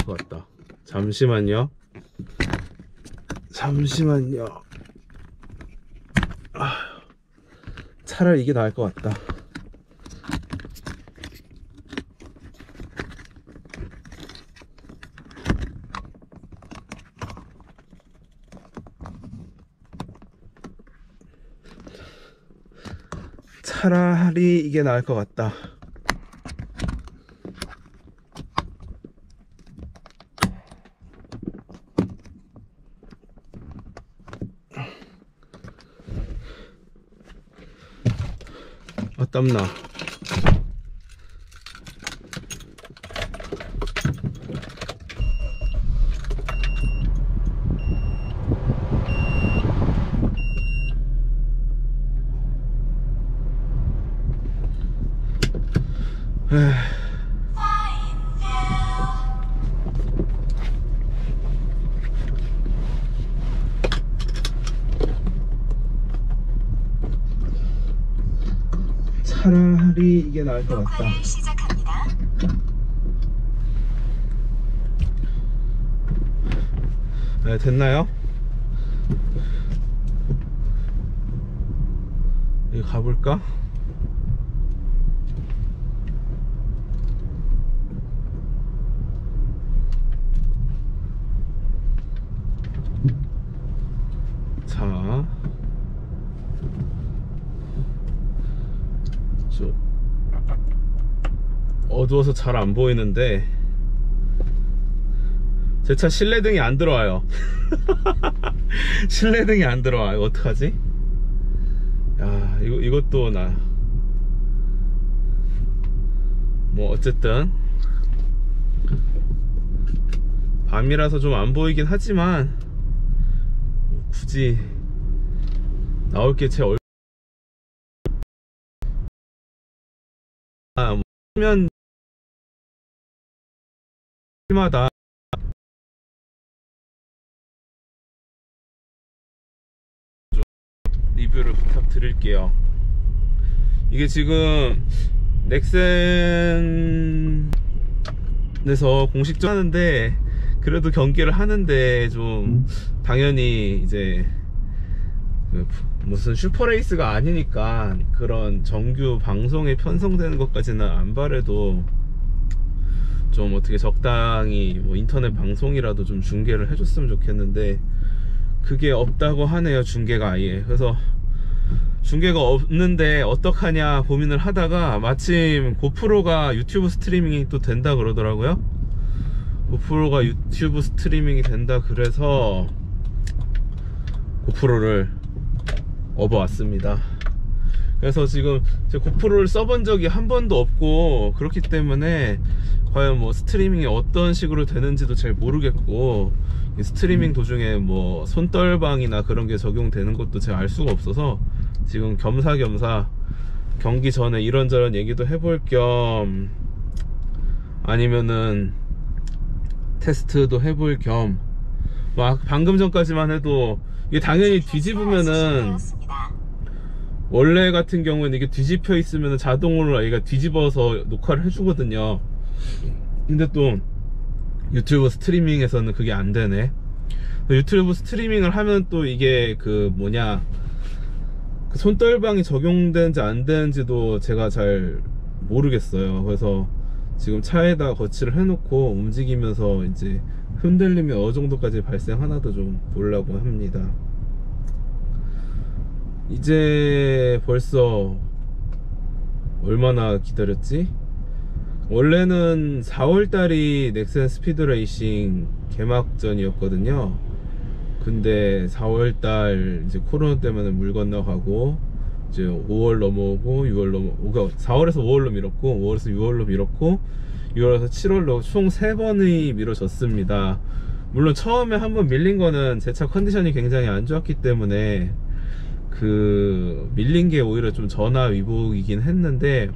것 같다. 잠시만요. 잠시만요. 아, 차라리 이게 나을 것 같다. 차라리 이게 나을 것 같다 땀나 나을 것 같다 시작합니다. 네, 됐나요? 여기 가볼까? 자, 저 어두워서 잘 안 보이는데 제 차 실내등이 안 들어와요. 실내등이 안 들어와. 이거 어떡하지? 야, 이거, 이것도 나. 뭐, 어쨌든. 밤이라서 좀 안 보이긴 하지만, 굳이, 나올 게 제 얼굴. 아, 뭐, 면, 마다 리뷰를 부탁드릴게요. 이게 지금 넥센에서 공식전 하는데 그래도 경기를 하는데 좀 당연히 이제 그 무슨 슈퍼레이스가 아니니까 그런 정규 방송에 편성되는 것까지는 안 바래도 좀 어떻게 적당히 뭐 인터넷 방송이라도 좀 중계를 해줬으면 좋겠는데 그게 없다고 하네요 중계가 아예. 그래서 중계가 없는데 어떡하냐 고민을 하다가 마침 고프로가 유튜브 스트리밍이 또 된다 그러더라고요. 고프로가 유튜브 스트리밍이 된다 그래서 고프로를 업어왔습니다 그래서 지금 제 고프로를 써본 적이 한 번도 없고 그렇기 때문에 과연 뭐 스트리밍이 어떤 식으로 되는지도 잘 모르겠고 이 스트리밍 도중에 뭐 손떨방이나 그런 게 적용되는 것도 제가 알 수가 없어서 지금 겸사겸사 경기 전에 이런저런 얘기도 해볼 겸 아니면은 테스트도 해볼 겸 막 방금 전까지만 해도 이게 당연히 뒤집으면은 되었습니다. 원래 같은 경우는 이게 뒤집혀 있으면 자동으로 얘가 뒤집어서 녹화를 해주거든요. 근데 또 유튜브 스트리밍에서는 그게 안 되네. 유튜브 스트리밍을 하면 또 이게 그 뭐냐 그 손떨방이 적용되는지 안 되는지도 제가 잘 모르겠어요. 그래서 지금 차에다 거치를 해놓고 움직이면서 이제 흔들림이 어느 정도까지 발생하나도 좀 보려고 합니다. 이제 벌써 얼마나 기다렸지? 원래는 4월달이 넥센 스피드 레이싱 개막전이었거든요. 근데 4월달 이제 코로나 때문에 물 건너가고 이제 5월 넘어오고 6월 넘어 그러니까 4월에서 5월로 미뤘고 5월에서 6월로 미뤘고 6월에서 7월로 총 3번이 미뤄졌습니다. 물론 처음에 한번 밀린 거는 제 차 컨디션이 굉장히 안 좋았기 때문에 그 밀린 게 오히려 좀 전화 위복이긴 했는데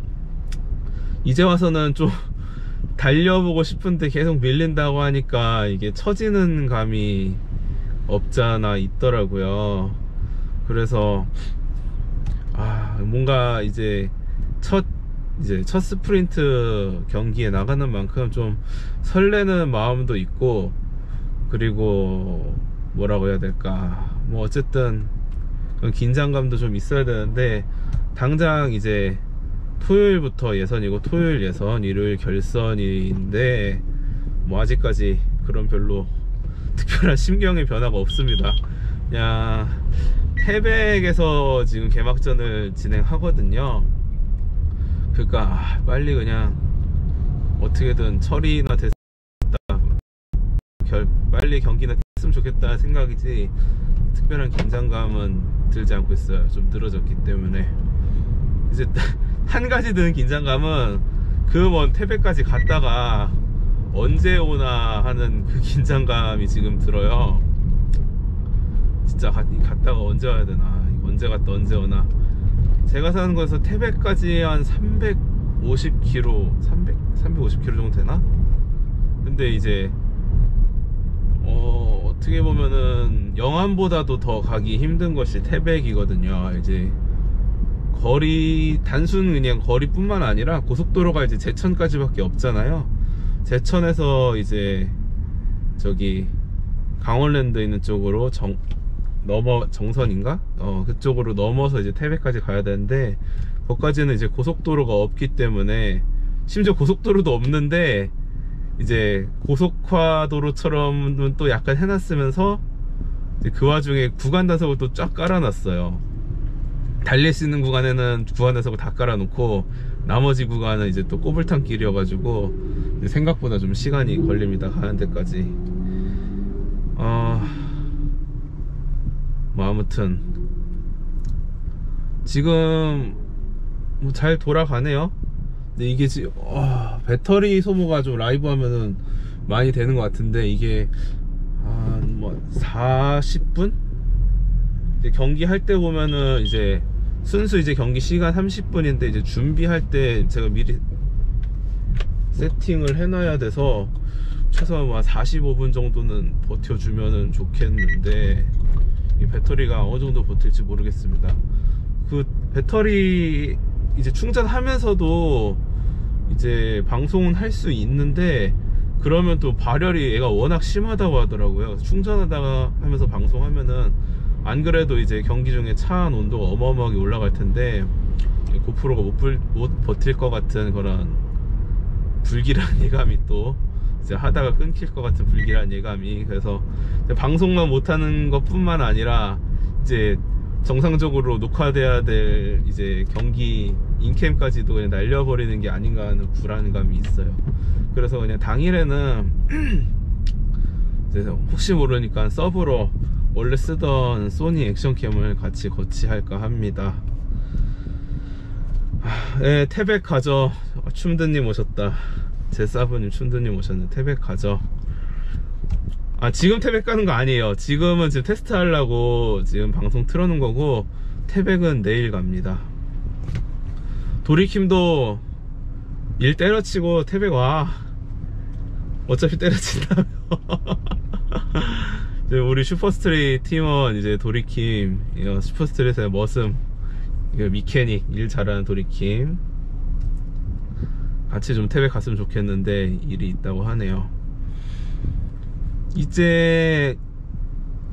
이제 와서는 좀 달려보고 싶은데 계속 밀린다고 하니까 이게 처지는 감이 없잖아 있더라고요. 그래서 아 뭔가 이제 첫 이제 첫 스프린트 경기에 나가는 만큼 좀 설레는 마음도 있고 그리고 뭐라고 해야 될까 뭐 어쨌든 긴장감도 좀 있어야 되는데 당장 이제 토요일부터 예선이고 토요일 예선 일요일 결선인데 뭐 아직까지 그런 별로 특별한 심경의 변화가 없습니다. 그냥 태백에서 지금 개막전을 진행하거든요. 그러니까 아, 빨리 그냥 어떻게든 처리나 됐다. 결, 빨리 경기나 했으면 좋겠다 생각이지 특별한 긴장감은 들지 않고 있어요. 좀 늘어졌기 때문에. 이제 한 가지 드는 긴장감은 그 먼 태백까지 갔다가 언제 오나 하는 그 긴장감이 지금 들어요. 진짜 갔, 갔다가 언제 와야 되나 언제 갔다 언제 오나. 제가 사는 곳에서 태백까지 한 350km 300, 350km 정도 되나? 근데 이제 어, 어떻게 보면은 영암보다도 더 가기 힘든 것이 태백이거든요 이제 거리 단순 그냥 거리뿐만 아니라 고속도로가 이제 제천까지밖에 없잖아요 제천에서 이제 저기 강원랜드 있는 쪽으로 정 넘어 정선인가? 어 그쪽으로 넘어서 이제 태백까지 가야 되는데 거기까지는 이제 고속도로가 없기 때문에 심지어 고속도로도 없는데 이제 고속화도로처럼 또 약간 해놨으면서 그 와중에 구간 단속을 또 쫙 깔아놨어요. 달릴 수 있는 구간에는 구간 단속을 다 깔아놓고 나머지 구간은 이제 또 꼬불탕 길이어가지고 생각보다 좀 시간이 걸립니다 가는 데까지. 어... 뭐 아무튼 지금 뭐 잘 돌아가네요 근데 이게 지금 어, 배터리 소모가 좀 라이브 하면은 많이 되는 것 같은데 이게 한뭐 40분? 경기 할 때 보면은 이제 순수 이제 경기 시간 30분인데 이제 준비할 때 제가 미리 세팅을 해놔야 돼서 최소한 뭐 45분 정도는 버텨주면은 좋겠는데 이 배터리가 어느 정도 버틸지 모르겠습니다 그 배터리 이제 충전하면서도 이제 방송은 할 수 있는데 그러면 또 발열이 얘가 워낙 심하다고 하더라고요. 충전하다가 하면서 방송하면은 안 그래도 이제 경기 중에 차 안 온도가 어마어마하게 올라갈 텐데 고프로가 못, 불, 못 버틸 것 같은 그런 불길한 예감이 또 이제 하다가 끊길 것 같은 불길한 예감이 그래서 방송만 못하는 것 뿐만 아니라 이제 정상적으로 녹화돼야 될 이제 경기 인캠까지도 그냥 날려버리는 게 아닌가 하는 불안감이 있어요. 그래서 그냥 당일에는 혹시 모르니까 서브로 원래 쓰던 소니 액션캠을 같이 거치할까 합니다. 네, 태백 가죠. 춤드님 오셨다. 제 사부님 춘드님 오셨네. 태백 가죠 아 지금 태백 가는 거 아니에요. 지금은 지금 테스트 하려고 지금 방송 틀어놓은 거고 태백은 내일 갑니다. 도리킴도 일 때려치고 태백 와. 어차피 때려친다며. 우리 슈퍼스트릿 팀원 이제 도리킴 슈퍼스트릿의 머슴 mechanic 일 잘하는 도리킴. 같이 좀 태백 갔으면 좋겠는데 일이 있다고 하네요 이제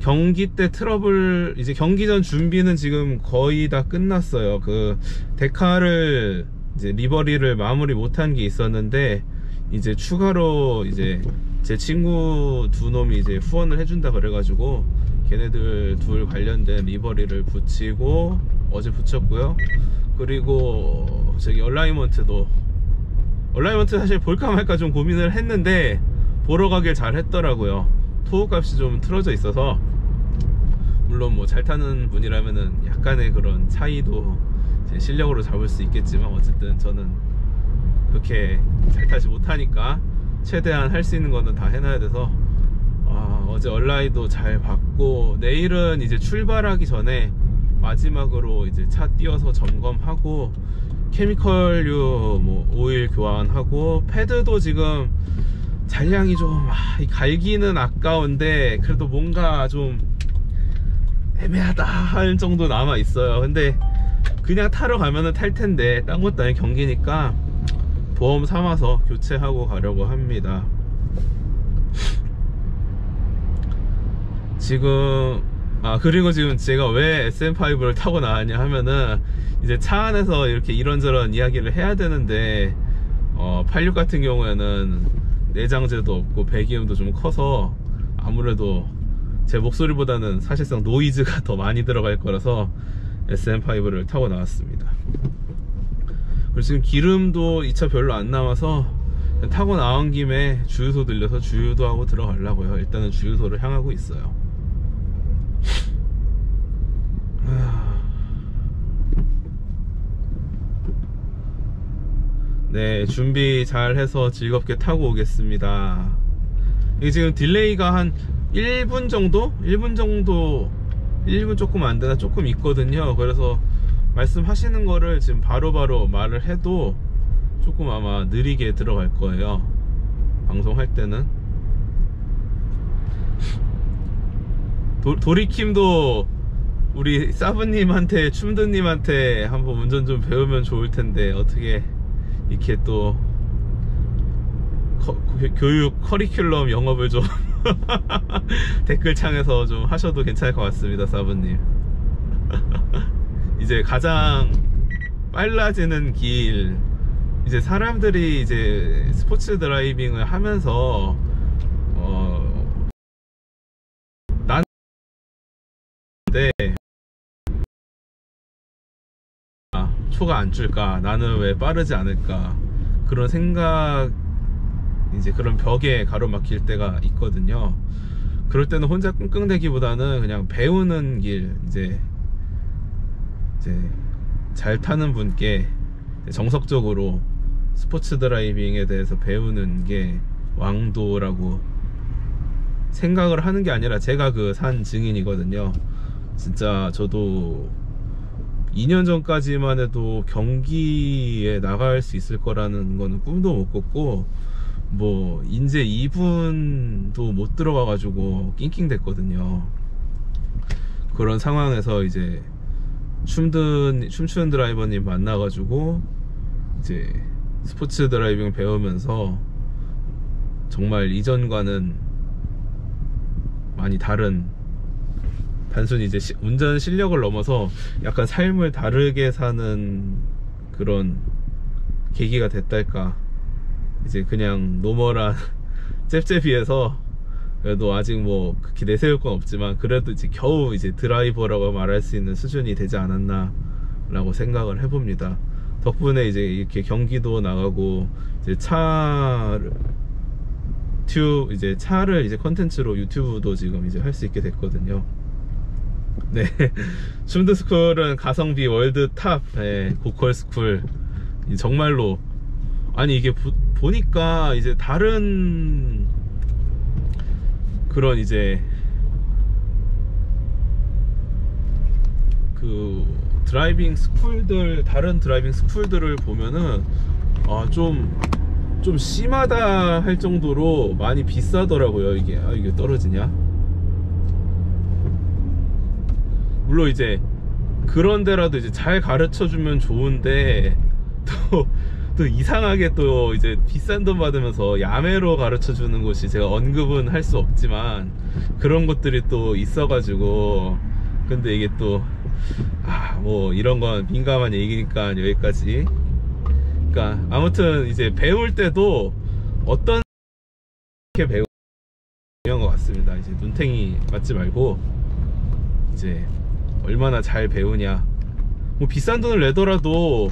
경기 때 트러블 이제 경기 전 준비는 지금 거의 다 끝났어요. 그 decal을 이제 livery를 마무리 못한 게 있었는데 이제 추가로 이제 제 친구 두 놈이 이제 후원을 해준다 그래가지고 걔네들 둘 관련된 livery를 붙이고 어제 붙였고요. 그리고 저기 alignment도 alignment 사실 볼까 말까 좀 고민을 했는데 보러 가길 잘 했더라고요. 토우 값이 좀 틀어져 있어서. 물론 뭐 잘 타는 분이라면은 약간의 그런 차이도 실력으로 잡을 수 있겠지만 어쨌든 저는 그렇게 잘 타지 못하니까 최대한 할 수 있는 거는 다 해놔야 돼서 아, 어제 얼라이도 잘 봤고 내일은 이제 출발하기 전에 마지막으로 이제 차 띄워서 점검하고 케미컬류 뭐 오일 교환하고 패드도 지금 잔량이 좀 아, 갈기는 아까운데 그래도 뭔가 좀 애매하다 할 정도 남아 있어요. 근데 그냥 타러 가면은 탈 텐데 딴 것도 아닌 경기니까 보험 삼아서 교체하고 가려고 합니다. 지금 아 그리고 지금 제가 왜 SM5를 타고 나왔냐 하면은 이제 차 안에서 이렇게 이런저런 이야기를 해야 되는데 어, 86 같은 경우에는 내장재도 없고 배기음도 좀 커서 아무래도 제 목소리보다는 사실상 노이즈가 더 많이 들어갈 거라서 SM5를 타고 나왔습니다. 그리고 지금 기름도 이 차 별로 안 남아서 타고 나온 김에 주유소 들려서 주유도 하고 들어가려고요. 일단은 주유소를 향하고 있어요 네 준비 잘 해서 즐겁게 타고 오겠습니다. 지금 delay가 한 1분 정도? 1분 정도 1분 조금 안 되나? 조금 있거든요. 그래서 말씀하시는 거를 지금 바로바로 바로 말을 해도 조금 아마 느리게 들어갈 거예요. 방송할 때는. 도, 도리킴도 우리 사부님한테 춤드님한테 한번 운전 좀 배우면 좋을 텐데 어떻게 이렇게 또 거, 교육 커리큘럼 영업을 좀 댓글창에서 좀 하셔도 괜찮을 것 같습니다 사부님. 이제 가장 빨라지는 길 이제 사람들이 이제 스포츠 드라이빙을 하면서 어 나는 초가 안 줄까? 나는 왜 빠르지 않을까? 그런 생각 이제 그런 벽에 가로막힐 때가 있거든요. 그럴 때는 혼자 끙끙대기보다는 그냥 배우는 길 이제 이제 잘 타는 분께 정석적으로 스포츠 드라이빙에 대해서 배우는 게 왕도라고 생각을 하는 게 아니라 제가 그 산 증인이거든요. 진짜 저도 2년 전까지만 해도 경기에 나갈 수 있을 거라는 거는 꿈도 못 꿨고 뭐 인제 2분도 못 들어가 가지고 낑낑 됐거든요. 그런 상황에서 이제 춤드 춤추는 드라이버님 만나 가지고 이제 스포츠 driving 배우면서 정말 이전과는 많이 다른 단순히 이제 시, 운전 실력을 넘어서 약간 삶을 다르게 사는 그런 계기가 됐달까. 이제 그냥 normal한 잽잽이에서 그래도 아직 뭐 그렇게 내세울 건 없지만 그래도 이제 겨우 이제 드라이버라고 말할 수 있는 수준이 되지 않았나 라고 생각을 해봅니다. 덕분에 이제 이렇게 경기도 나가고 이제 차를 튜 이제 차를 이제 컨텐츠로 유튜브도 지금 이제 할 수 있게 됐거든요 네. 춤드스쿨은 가성비 world top 네, 고퀄 school. 정말로. 아니 이게 보, 보니까 이제 다른 그런 이제 그 driving school들 다른 driving school들을 보면은 아좀좀 좀 심하다 할 정도로 많이 비싸더라고요. 이게 아 이게 떨어지냐 물론 이제 그런 데라도 이제 잘 가르쳐 주면 좋은데 또 또 이상하게 또 이제 비싼 돈 받으면서 야매로 가르쳐 주는 곳이 제가 언급은 할 수 없지만 그런 것들이 또 있어가지고 근데 이게 또 아 뭐 이런 건 민감한 얘기니까 여기까지. 그러니까 아무튼 이제 배울 때도 어떤 게 배우 중요한 것 같습니다. 이제 눈탱이 맞지 말고 이제 얼마나 잘 배우냐. 뭐 비싼 돈을 내더라도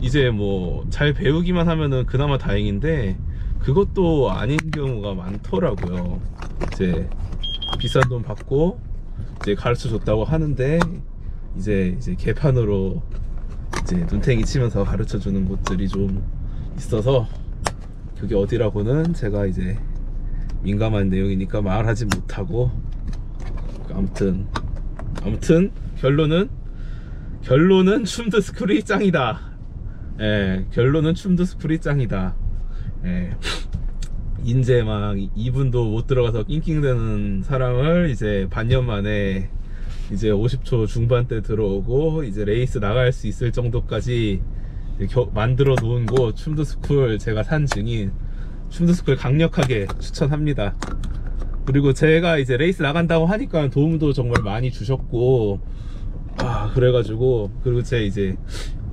이제 뭐 잘 배우기만 하면은 그나마 다행인데 그것도 아닌 경우가 많더라고요. 이제 비싼 돈 받고 이제 가르쳐 줬다고 하는데 이제 이제 개판으로 이제 눈탱이 치면서 가르쳐 주는 곳들이 좀 있어서 그게 어디라고는 제가 이제 민감한 내용이니까 말하지 못하고 아무튼 아무튼 결론은 결론은 춤드 스쿨이 짱이다 예, 결론은 춤도 스쿨이 짱이다. 예, 인제 막 2분도 못 들어가서 낑낑대는 사람을 이제 반년 만에 이제 50초 중반대 들어오고 이제 레이스 나갈 수 있을 정도까지 겨- 만들어 놓은 곳 춤드스쿨 제가 산 증인 춤드스쿨 강력하게 추천합니다. 그리고 제가 이제 레이스 나간다고 하니까 도움도 정말 많이 주셨고 아 그래가지고 그리고 제 이제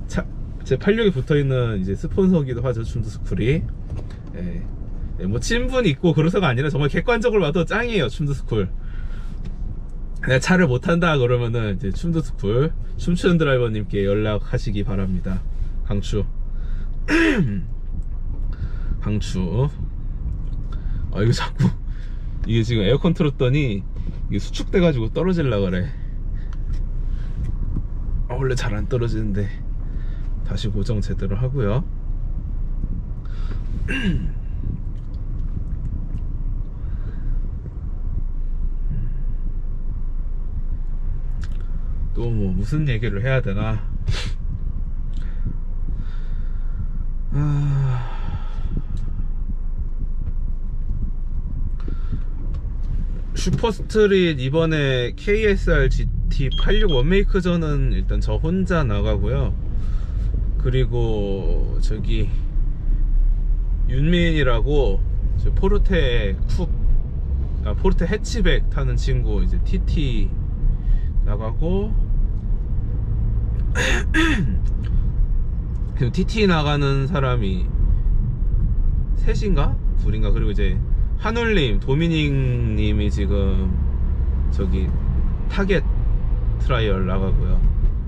차, 제 팔력에 붙어있는 이제 스폰서기도 하죠 춤드스쿨이. 예. 예, 뭐 친분 있고 그래서가 아니라 정말 객관적으로 봐도 짱이에요 춤드스쿨. 내가 차를 못 탄다 그러면은 이제 춤드스쿨 춤추는 드라이버님께 연락하시기 바랍니다. 강추. 강추. 아 이거 자꾸 이게 지금 에어컨 틀었더니 이게 수축돼 가지고 떨어질라 그래. 아, 원래 잘 안 떨어지는데 다시 고정 제대로 하고요. 또 뭐 무슨 얘기를 해야 되나? 아... 슈퍼스트릿 이번에 KSR GT86 원메이크전은 일단 저 혼자 나가고요 그리고 저기 윤민이라고 저 포르테 쿱 아, 포르테 해치백 타는 친구 이제 TT 나가고 그리고 TT 나가는 사람이 셋인가? 둘인가? 그리고 이제 한울님, 도미닉님이 지금 저기 target trial 나가고요.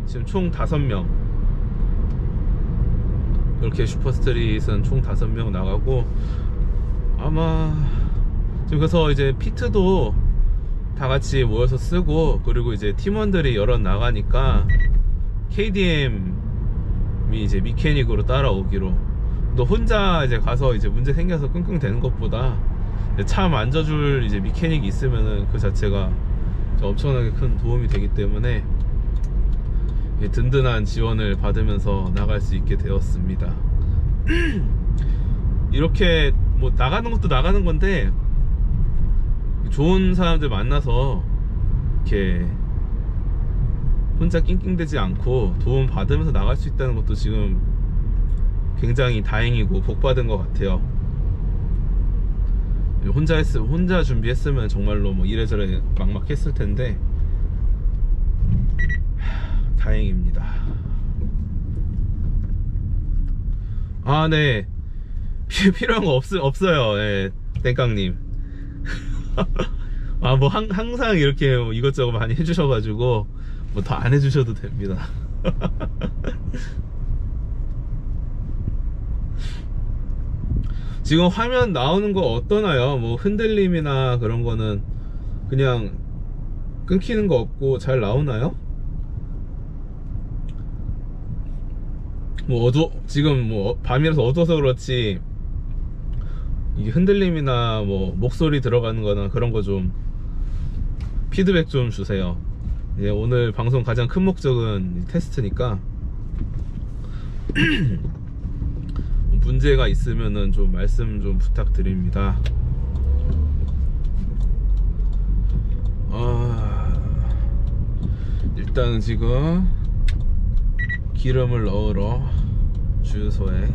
지금 총 다섯 명 그렇게 슈퍼스트릿은 총 다섯 명 나가고 아마 지금 그래서 이제 피트도 다 같이 모여서 쓰고 그리고 이제 팀원들이 여럿 나가니까 KDM이 이제 미케닉으로 따라오기로 너 혼자 이제 가서 이제 문제 생겨서 끙끙 대는 것보다 차 만져줄 이제 미케닉이 있으면은 그 자체가 엄청나게 큰 도움이 되기 때문에 든든한 지원을 받으면서 나갈 수 있게 되었습니다. 이렇게 뭐 나가는 것도 나가는 건데 좋은 사람들 만나서 이렇게 혼자 낑낑대지 않고 도움 받으면서 나갈 수 있다는 것도 지금 굉장히 다행이고 복 받은 것 같아요. 혼자 했으 혼자 준비했으면 정말로 뭐 이래저래 막막했을 텐데 하, 다행입니다. 아, 네. 피, 필요한 거 없, 없어요. 예, 땡깡님. 아, 뭐, 항, 항상 이렇게 뭐 이것저것 많이 해주셔가지고, 뭐더안 해주셔도 됩니다. 지금 화면 나오는 거 어떠나요? 뭐 흔들림이나 그런 거는 그냥 끊기는 거 없고 잘 나오나요? 뭐 어두 지금 뭐 밤이라서 어두워서 그렇지 흔들림이나 뭐 목소리 들어가는 거나 그런 거 좀 피드백 좀 주세요. 예, 오늘 방송 가장 큰 목적은 테스트니까 문제가 있으면은 좀 말씀 좀 부탁드립니다. 아, 일단 지금 기름을 넣으러 주유소에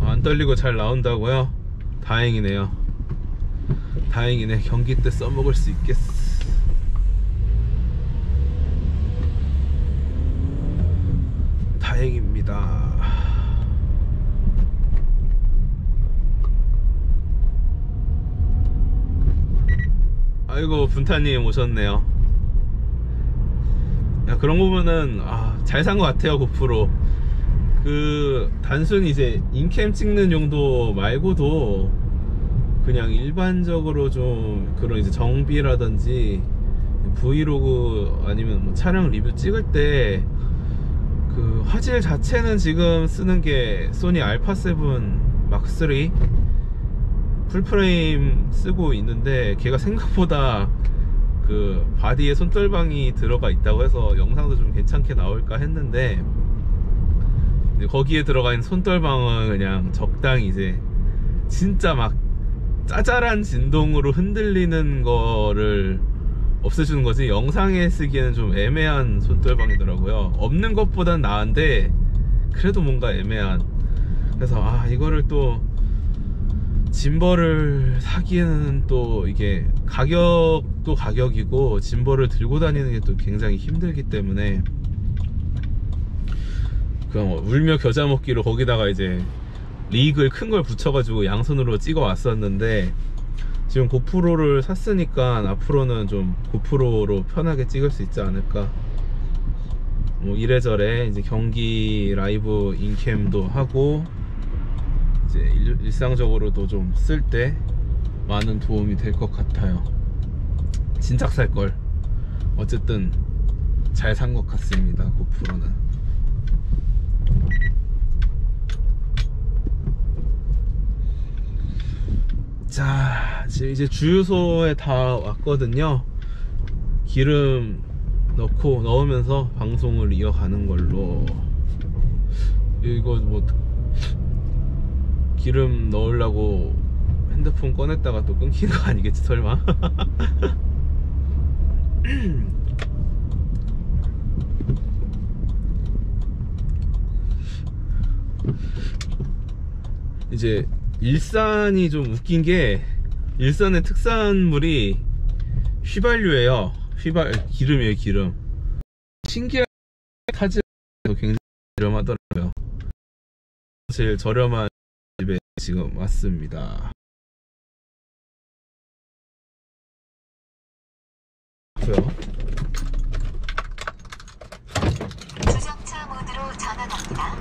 아, 안 떨리고 잘 나온다고요? 다행이네요. 다행이네. 경기 때 써먹을 수 있겠어. 다행입니다. 아이고 분타님 오셨네요. 야 그런 거 보면은 아, 잘 산 것 같아요 고프로. 그 단순히 이제 인캠 찍는 용도 말고도 그냥 일반적으로 좀 그런 이제 정비라든지 브이로그 아니면 뭐 차량 리뷰 찍을 때 그 화질 자체는 지금 쓰는 게 소니 알파 7 막3 full frame 쓰고 있는데 걔가 생각보다 그 body에 손떨방이 들어가 있다고 해서 영상도 좀 괜찮게 나올까 했는데 거기에 들어가 있는 손떨방은 그냥 적당히 이제 진짜 막 짜잘한 진동으로 흔들리는 거를 없애주는 거지. 영상에 쓰기에는 좀 애매한 손떨방이더라고요. 없는 것보단 나은데 그래도 뭔가 애매한. 그래서 아 이거를 또 gimbal을 사기에는 또 이게 가격도 가격이고 gimbal을 들고 다니는 게 또 굉장히 힘들기 때문에 그냥 울며 겨자 먹기로 거기다가 이제 rig를 큰걸 붙여가지고 양손으로 찍어 왔었는데 지금 고프로를 샀으니까 앞으로는 좀 고프로로 편하게 찍을 수 있지 않을까. 뭐 이래저래 이제 경기 라이브 인캠도 하고 이제 일, 상적으로도 좀 쓸 때 많은 도움이 될 것 같아요. 진작 살 걸. 어쨌든 잘 산 것 같습니다 고프로는. 자 지금 이제 주유소에 다 왔거든요. 기름 넣고 넣으면서 방송을 이어가는 걸로. 이거 뭐 기름 넣으려고 핸드폰 꺼냈다가 또 끊기는 거 아니겠지 설마? 이제 일산이 좀 웃긴 게 일산의 특산물이 휘발유예요. 휘발 기름이에요 기름. 신기하게 타지도 굉장히 저렴하더라고요. 제일 저렴한 집에 지금 왔습니다 주정차 모드로 전환합니다.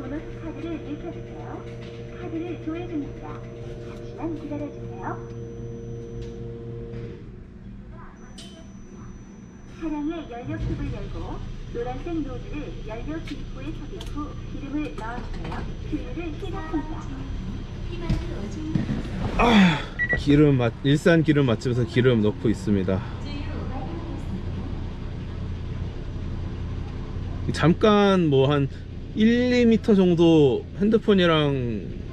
보너스 카드를 읽혀주세요. 카드를 조회 중입니다. 잠시만 기다려주세요. 차량의 연료캡을 열고 노란색 노즐을 연료 기부에 삽입 후 기름을 넣어주세요. 주유를 시작합니다. 기름 맛 일산 기름 맛집에서 기름 넣고 있습니다 잠깐 뭐 한 1, 2m 정도 핸드폰이랑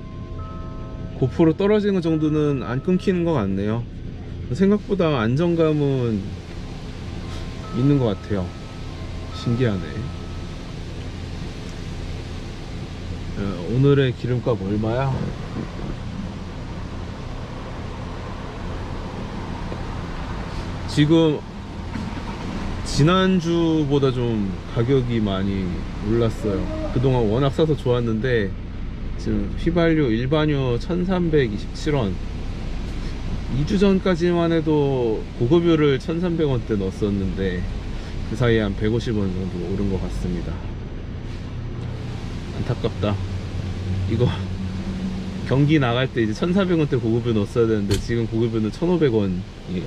고프로 떨어지는 것 정도는 안 끊기는 것 같네요. 생각보다 안정감은 있는 것 같아요. 신기하네. 어, 오늘의 기름값 얼마야? 지금 지난주보다 좀 가격이 많이 올랐어요. 그동안 워낙 싸서 좋았는데 지금 휘발유 일반유 1327원. 2주 전까지만 해도 고급유를 1300원대 넣었었는데 그 사이에 한 150원 정도 오른 것 같습니다. 안타깝다. 이거 경기 나갈 때 이제 1400원대 고급유 넣었어야 되는데 지금 고급유는 1500원이에요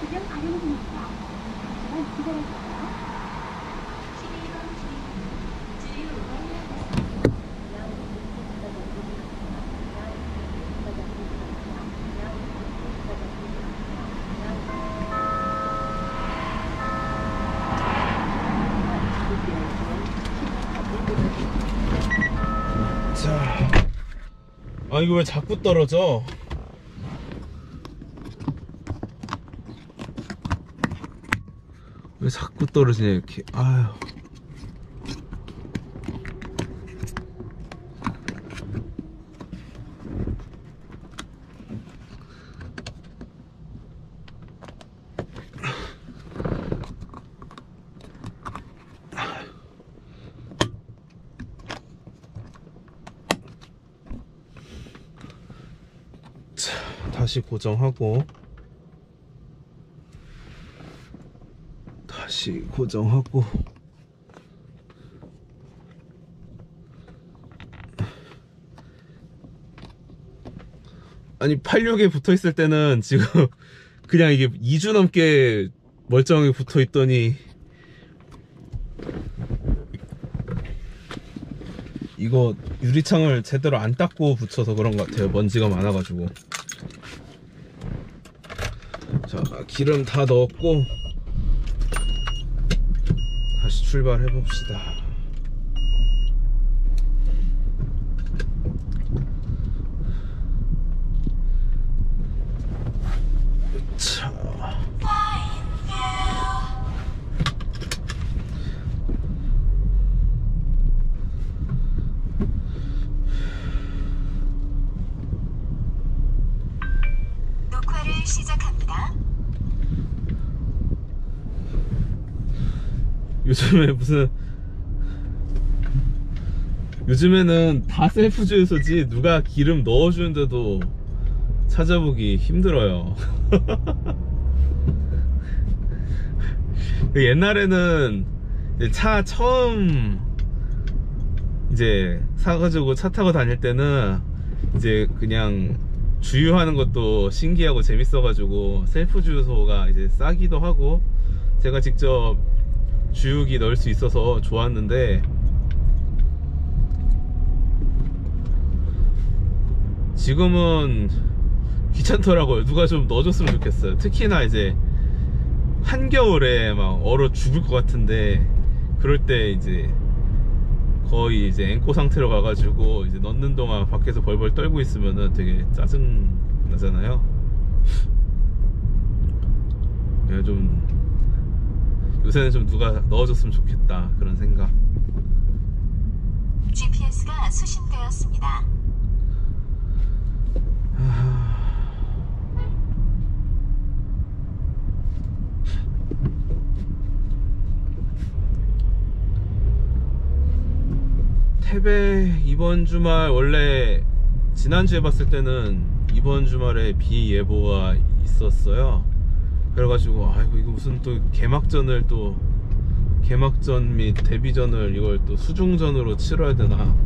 지금 발행 중입니다. 잠시만 기다려주세요. 아 이거 왜 자꾸 떨어져? 떨어지냐 이렇게. 자, 다시 고정하고 다시 고정하고. 아니 86에 붙어 있을 때는 지금 그냥 이게 2주 넘게 멀쩡하게 붙어 있더니 이거 유리창을 제대로 안 닦고 붙여서 그런 것 같아요. 먼지가 많아가지고. 자 기름 다 넣었고 다시 출발해 봅시다 자 녹화를 시작합니다. 요즘에 무슨 요즘에는 다 셀프 주유소지 누가 기름 넣어주는데도 찾아보기 힘들어요. 그 옛날에는 차 처음 이제 사가지고 차 타고 다닐 때는 이제 그냥 주유하는 것도 신기하고 재밌어가지고 셀프 주유소가 이제 싸기도 하고 제가 직접 주유기 넣을 수 있어서 좋았는데 지금은 귀찮더라고요. 누가 좀 넣어줬으면 좋겠어요. 특히나 이제 한겨울에 막 얼어 죽을 것 같은데 그럴 때 이제 거의 이제 앵코 상태로 가가지고 이제 넣는 동안 밖에서 벌벌 떨고 있으면은 되게 짜증 나잖아요. 그냥 좀 요새는 좀 누가 넣어줬으면 좋겠다 그런 생각. GPS가 수신되었습니다. 태백 이번 주말 원래 지난주에 봤을 때는 이번 주말에 비 예보가 있었어요. 그래가지고 아이고 이거 무슨 또 개막전을 또 개막전 및 데뷔전을 이걸 또 수중전으로 치러야 되나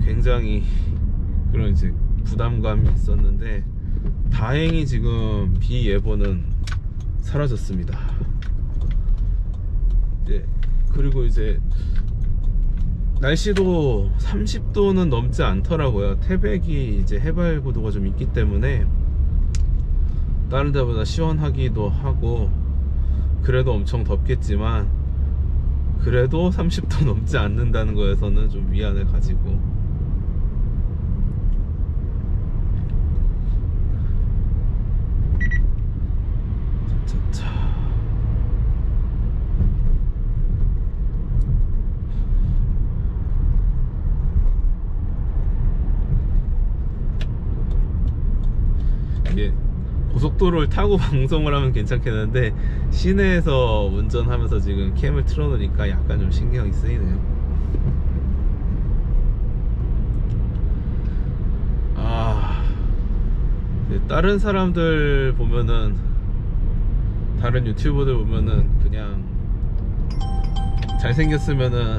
굉장히 그런 이제 부담감이 있었는데 다행히 지금 비 예보는 사라졌습니다. 이제 그리고 이제 날씨도 30도는 넘지 않더라고요. 태백이 이제 해발 고도가 좀 있기 때문에 다른 데보다 시원하기도 하고 그래도 엄청 덥겠지만 그래도 30도 넘지 않는다는 거에서는 좀 위안을 가지고 차차차 이게 고속도로를 타고 방송을 하면 괜찮겠는데 시내에서 운전하면서 지금 캠을 틀어놓으니까 약간 좀 신경이 쓰이네요. 아, 다른 사람들 보면은 다른 유튜버들 보면은 그냥 잘생겼으면은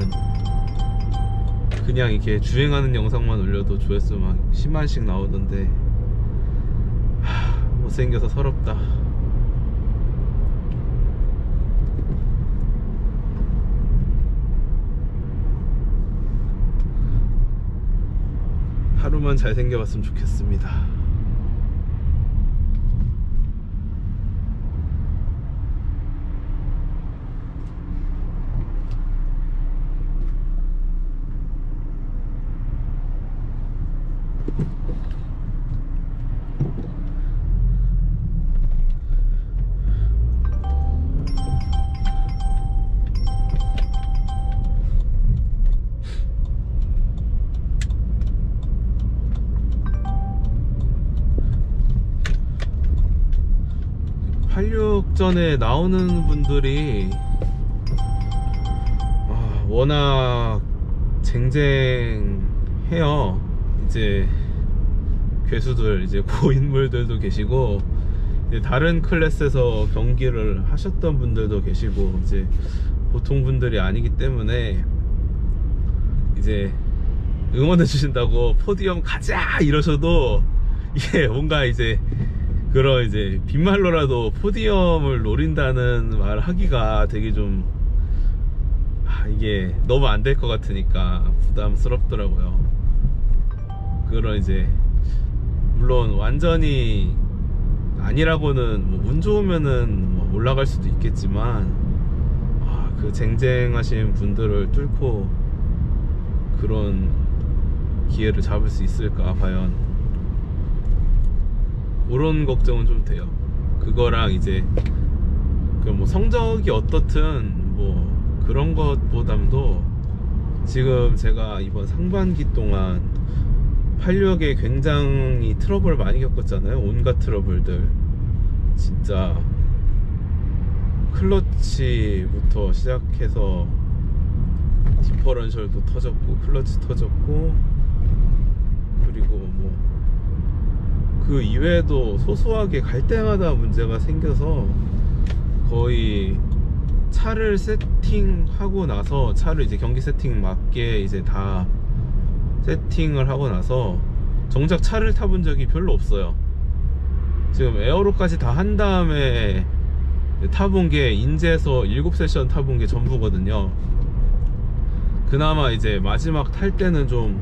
그냥 이렇게 주행하는 영상만 올려도 조회수 막 10만씩 나오던데 하, 못생겨서 서럽다. 하루만 잘생겨봤으면 좋겠습니다. 86전에 나오는 분들이 아, 워낙 쟁쟁해요. 이제 괴수들 이제 고인물들도 계시고 이제 다른 클래스에서 경기를 하셨던 분들도 계시고 이제 보통 분들이 아니기 때문에 이제 응원해 주신다고 포디엄 가자 이러셔도 이게 뭔가 이제 그런 이제 빈말로라도 포디엄을 노린다는 말 하기가 되게 좀 아, 이게 너무 안 될 것 같으니까 부담스럽더라고요. 그런 이제 물론 완전히 아니라고는 뭐 운 좋으면은 뭐 올라갈 수도 있겠지만 아, 그 쟁쟁하신 분들을 뚫고 그런 기회를 잡을 수 있을까 과연 그런 걱정은 좀 돼요. 그거랑 이제 그 뭐 성적이 어떻든 뭐 그런 것보담도 지금 제가 이번 상반기 동안 86에 굉장히 트러블 많이 겪었잖아요. 온갖 트러블들. 진짜 클러치부터 시작해서 differential도 터졌고 클러치 터졌고 그리고 뭐 그 이외에도 소소하게 갈 때마다 문제가 생겨서 거의 차를 세팅하고 나서 차를 이제 경기 세팅 맞게 이제 다 세팅을 하고 나서 정작 차를 타본 적이 별로 없어요. 지금 aero까지 다 한 다음에 타본 게 인제에서 7세션 타본 게 전부거든요. 그나마 이제 마지막 탈 때는 좀,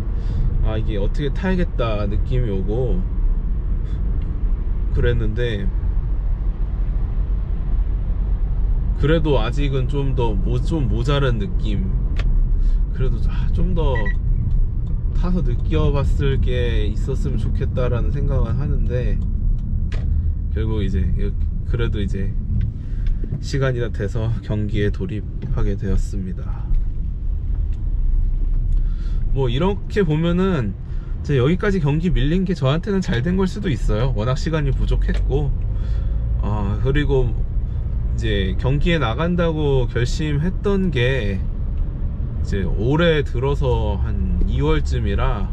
아, 이게 어떻게 타야겠다 느낌이 오고, 그랬는데, 그래도 아직은 좀 더좀 모자란 느낌. 그래도 아, 좀더 타서 느껴봤을 게 있었으면 좋겠다라는 생각은 하는데, 결국 이제, 그래도 이제, 시간이 다 돼서 경기에 돌입하게 되었습니다. 뭐, 이렇게 보면은, 제 여기까지 경기 밀린 게 저한테는 잘 된 걸 수도 있어요. 워낙 시간이 부족했고, 아, 그리고 이제 경기에 나간다고 결심했던 게 이제 올해 들어서 한 2월쯤이라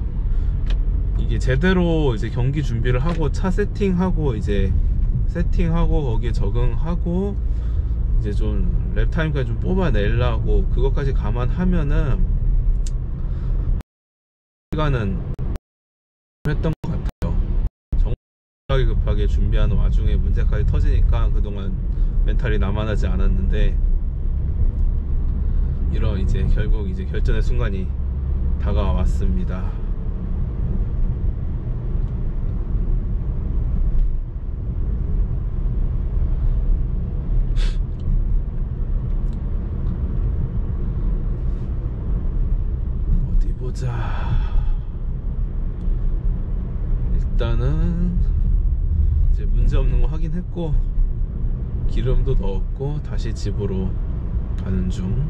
이게 제대로 이제 경기 준비를 하고 차 세팅하고 이제 세팅하고 거기에 적응하고 이제 좀 랩타임까지 좀 뽑아내려고 그것까지 감안하면은 시간은 했던 것 같아요. 정말 급하게 준비하는 와중에 문제까지 터지니까 그동안 멘탈이 남아나지 않았는데 이런 이제 결국 이제 결전의 순간이 다가왔습니다. 어디 보자. 일단은 이제 문제 없는 거 확인했고 기름도 넣었고 다시 집으로 가는 중.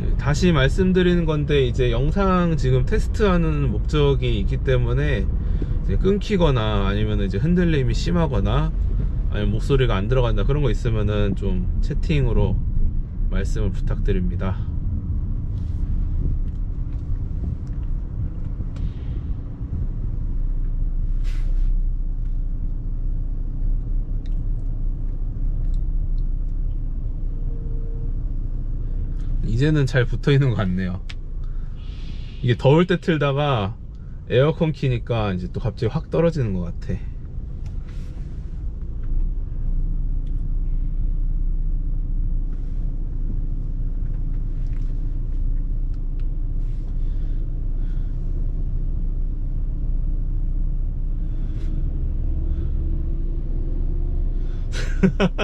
예, 다시 말씀드리는 건데 이제 영상 지금 테스트하는 목적이 있기 때문에 끊기거나 아니면 이제 흔들림이 심하거나 아니면 목소리가 안 들어간다 그런 거 있으면은 좀 채팅으로 말씀을 부탁드립니다. 이제는 잘 붙어 있는 것 같네요. 이게 더울 때 틀다가 에어컨 키니까 이제 또 갑자기 확 떨어지는 것 같아.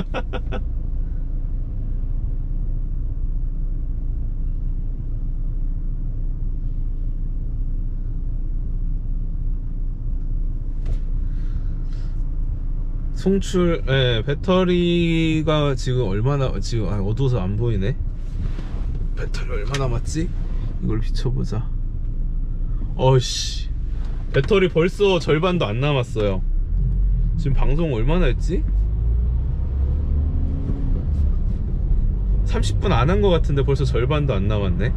송출 예 배터리가 지금 얼마나 지금 아, 어두워서 안 보이네. 배터리 얼마 남았지? 이걸 비춰보자. 어이씨. 배터리 벌써 절반도 안 남았어요. 지금 방송 얼마나 했지? 30분 안 한 것 같은데 벌써 절반도 안 남았네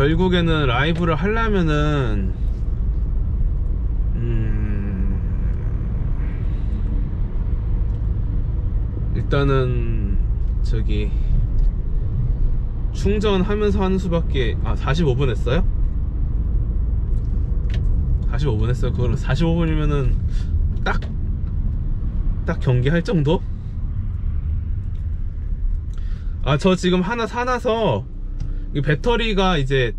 결국에는 라이브를 하려면은 음 일단은 저기 충전하면서 하는 수밖에 아 45분 했어요? 45분 했어요 그거는 45분이면은 딱 딱 경기할 정도? 아 저 지금 하나 사놔서 이 배터리가 이제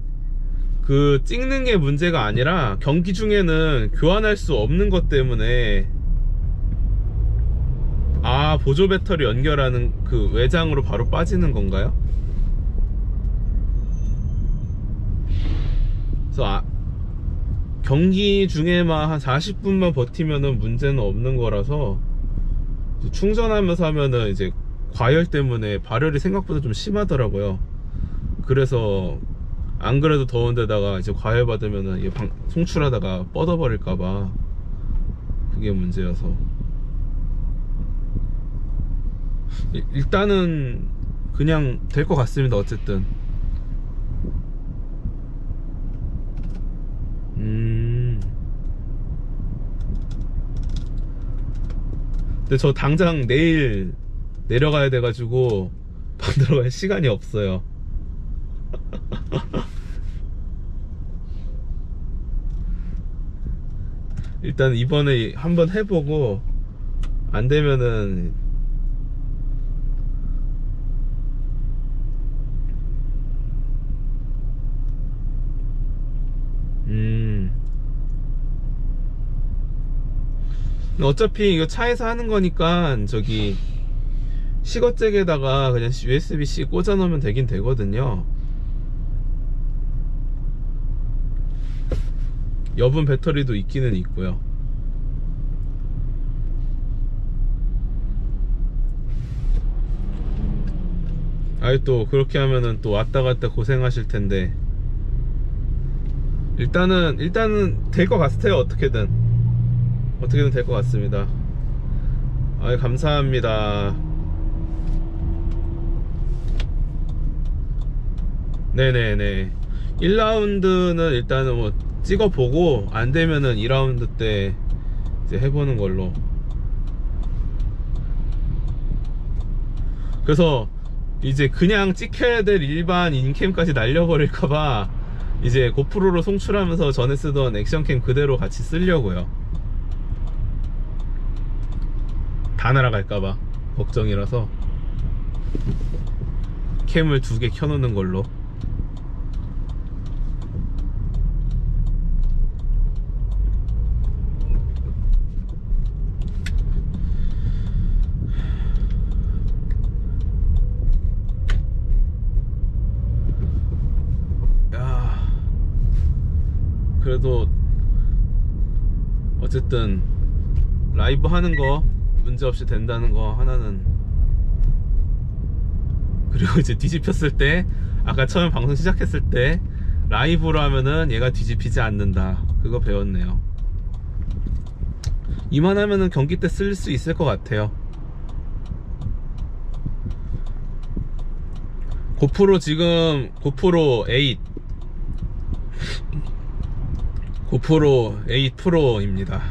그 찍는 게 문제가 아니라 경기 중에는 교환할 수 없는 것 때문에 아 보조 배터리 연결하는 그 외장으로 바로 빠지는 건가요? 그래서 아, 경기 중에만 한 40분만 버티면은 문제는 없는 거라서 충전하면서 하면은 이제 과열 때문에 발열이 생각보다 좀 심하더라고요. 그래서 안 그래도 더운데다가 이제 과열 받으면은 이게 방- 송출하다가 뻗어버릴까봐 그게 문제여서 일- 일단은 그냥 될 것 같습니다. 어쨌든 음. 근데 저 당장 내일 내려가야 돼가지고 만들어 갈 시간이 없어요. 일단 이번에 한번 해보고 안 되면은 음. 어차피 이거 차에서 하는 거니까 저기 시거잭에다가 그냥 USB-C 꽂아 놓으면 되긴 되거든요. 여분 배터리도 있기는 있고요. 아이 또 그렇게 하면은 또 왔다 갔다 고생하실 텐데. 일단은 일단은 될 것 같아요 어떻게든. 어떻게든 될 것 같습니다. 아이 감사합니다. 네네네. 1라운드는 일단은 뭐 찍어보고 안 되면은 2라운드 때 이제 해보는 걸로. 그래서 이제 그냥 찍혀야 될 일반 인캠까지 날려버릴까봐 이제 고프로로 송출하면서 전에 쓰던 액션캠 그대로 같이 쓰려고요. 다 날아갈까봐 걱정이라서 캠을 두 개 켜놓는 걸로 야 그래도 어쨌든 라이브 하는 거 문제 없이 된다는 거 하나는 그리고 이제 뒤집혔을 때 아까 처음 방송 시작했을 때 라이브로 하면은 얘가 뒤집히지 않는다. 그거 배웠네요. 이만하면은 경기 때 쓸 수 있을 것 같아요. 고프로 지금 고프로 8 고프로 8 프로입니다.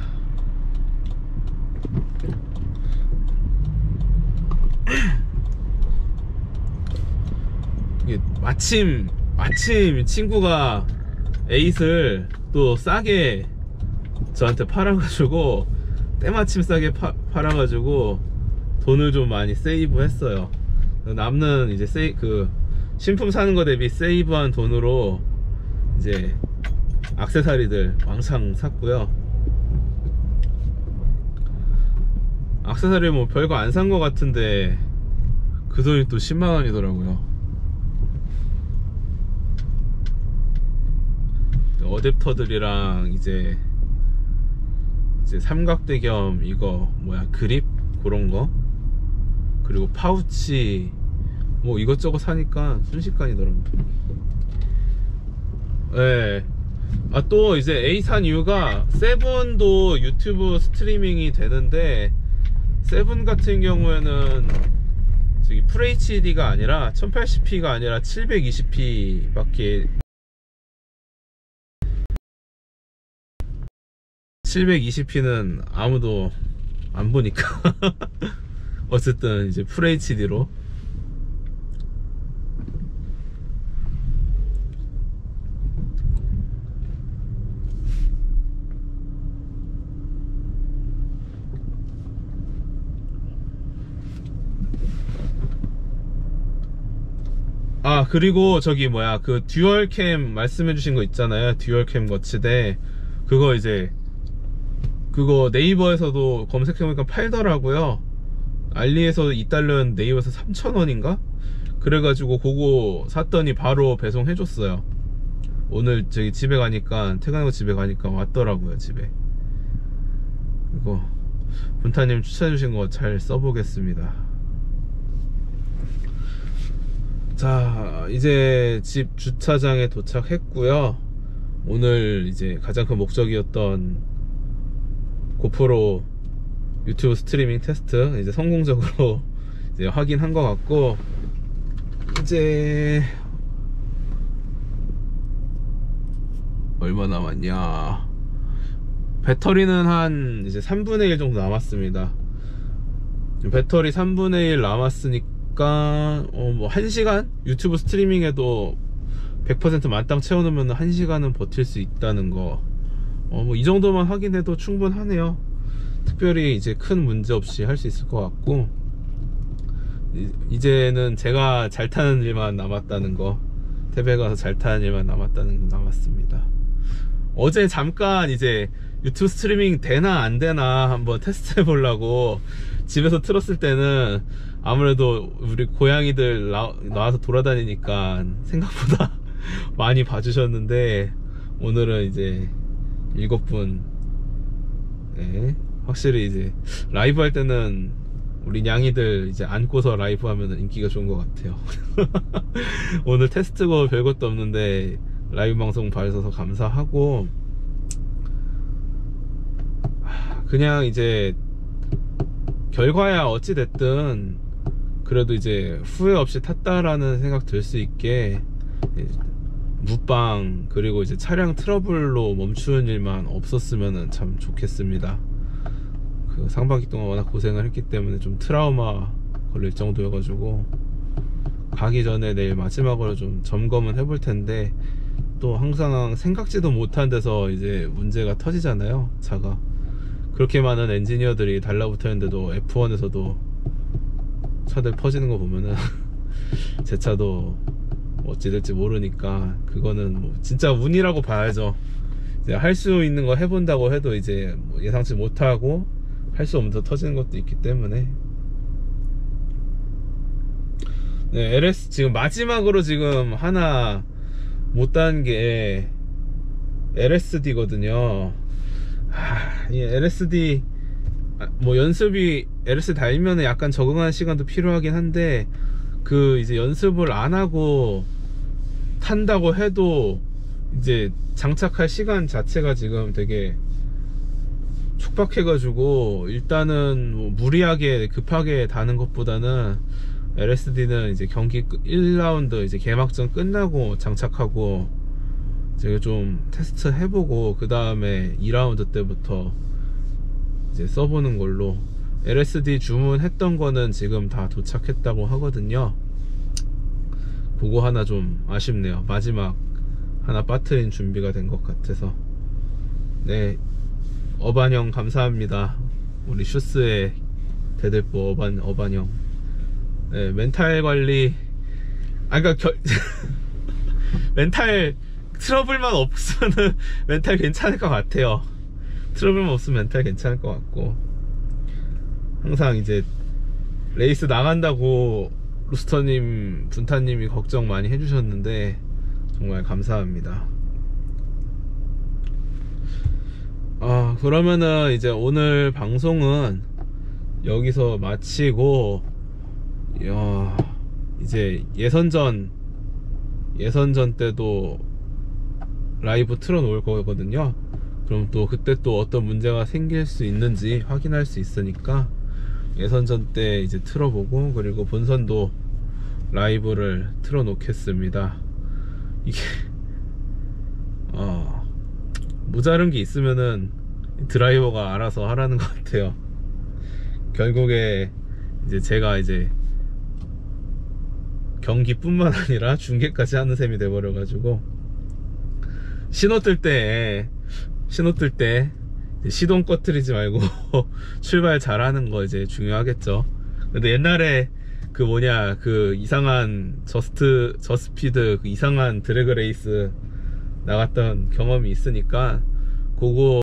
이게 마침 마침 친구가 에잇을 또 싸게 저한테 팔아가지고 때마침 싸게 파- 팔아가지고 돈을 좀 많이 세이브 했어요. 남는 이제 세이 그 신품 사는 거 대비 세이브한 돈으로 이제 악세사리들 왕창 샀고요 악세사리 뭐 별거 안산거 같은데 그 돈이 또 10만 원이더라고요. 어댑터들이랑 이제 이제 삼각대 겸 이거 뭐야 그립 그런 거 그리고 파우치 뭐 이것저것 사니까 순식간이더라고. 예. 아 또 이제 A 산 이유가 세븐도 유튜브 스트리밍이 되는데 세븐 같은 경우에는 저기 FHD가 아니라 1080p가 아니라 720p 밖에 720p는 아무도 안 보니까 어쨌든 이제 FHD로 아 그리고 저기 뭐야 그 듀얼캠 말씀해주신 거 있잖아요. 듀얼캠 거치대. 그거 이제 그거 네이버에서도 검색해보니까 팔더라고요. 알리에서 2달러는 네이버에서 3,000원인가? 그래가지고 그거 샀더니 바로 배송해줬어요. 오늘 저기 집에 가니까 퇴근하고 집에 가니까 왔더라고요 집에. 이거. 분타님 추천해주신 거 잘 써보겠습니다 자 이제 집 주차장에 도착했고요. 오늘 이제 가장 큰 목적이었던 고프로 유튜브 스트리밍 테스트 이제 성공적으로 이제 확인한 것 같고 이제 얼마 남았냐? 배터리는 한 이제 3분의 1 정도 남았습니다. 배터리 3분의 1 남았으니까 어, 뭐 1시간? 유튜브 스트리밍에도 100% 만땅 채워놓으면 1시간은 버틸 수 있다는 거. 어, 뭐 이 정도만 확인해도 충분하네요. 특별히 이제 큰 문제 없이 할 수 있을 것 같고 이- 이제는 제가 잘 타는 일만 남았다는 거 태백 가서 잘 타는 일만 남았다는 거 남았습니다. 어제 잠깐 이제 유튜브 스트리밍 되나 안 되나 한번 테스트 해보려고 집에서 틀었을 때는 아무래도 우리 고양이들 나, 나와서 돌아다니니까 생각보다 많이 봐주셨는데 오늘은 이제 일곱 분. 네, 확실히 이제 라이브 할 때는 우리 냥이들 이제 안고서 라이브 하면 인기가 좋은 것 같아요. 오늘 테스트고 별것도 없는데 라이브 방송 봐주셔서 감사하고 하, 그냥 이제 결과야 어찌 됐든 그래도 이제 후회 없이 탔다라는 생각 들 수 있게 무빵 그리고 이제 차량 트러블로 멈추는 일만 없었으면 참 좋겠습니다. 그 상반기 동안 워낙 고생을 했기 때문에 좀 트라우마 걸릴 정도여가지고 가기 전에 내일 마지막으로 좀 점검은 해볼 텐데 또 항상 생각지도 못한 데서 이제 문제가 터지잖아요 차가 그렇게 많은 엔지니어들이 달라붙어 있는데도 F1에서도 차들 퍼지는 거 보면은 제 차도 어찌 될지 모르니까 그거는 뭐 진짜 운이라고 봐야죠 이제 할 수 있는 거 해본다고 해도 이제 뭐 예상치 못하고 할 수 없는 데 터지는 것도 있기 때문에 네, LS 지금 마지막으로 지금 하나 못 단 게 LSD거든요. 하, 이 LSD 아, 뭐 연습이 LSD 달면은 약간 적응하는 시간도 필요하긴 한데 그 이제 연습을 안 하고 탄다고 해도 이제 장착할 시간 자체가 지금 되게 촉박해가지고 일단은 뭐 무리하게 급하게 다는 것보다는 LSD는 이제 경기 1라운드 이제 개막전 끝나고 장착하고 제가 좀 테스트 해보고 그 다음에 2라운드 때부터 이제 써보는 걸로 LSD 주문했던 거는 지금 다 도착했다고 하거든요. 그거 하나 좀 아쉽네요. 마지막 하나 빠트린 준비가 된 것 같아서 네 어반형 감사합니다. 우리 슈스의 대들보 어반 어반형 네, 멘탈 관리 아 그니까 결 멘탈 트러블만 없으면은 멘탈 괜찮을 것 같아요. 트러블만 없으면 멘탈 괜찮을 것 같고 항상 이제 레이스 나간다고 루스터님, 분타님이 걱정 많이 해주셨는데 정말 감사합니다. 아 그러면은 이제 오늘 방송은 여기서 마치고 야, 이제 예선전 예선전 때도 라이브 틀어 놓을 거거든요. 그럼 또 그때 또 어떤 문제가 생길 수 있는지 확인할 수 있으니까 예선전 때 이제 틀어보고 그리고 본선도 라이브를 틀어 놓겠습니다. 이게 어 모자른 게 있으면은 드라이버가 알아서 하라는 것 같아요. 결국에 이제 제가 이제 경기뿐만 아니라 중계까지 하는 셈이 돼버려 가지고 신호 뜰때 신호 뜰 때 시동 꺼트리지 말고 출발 잘하는 거 이제 중요하겠죠. 근데 옛날에 그 뭐냐 그 이상한 저스트 저스피드 그 이상한 드래그 레이스 나갔던 경험이 있으니까 그거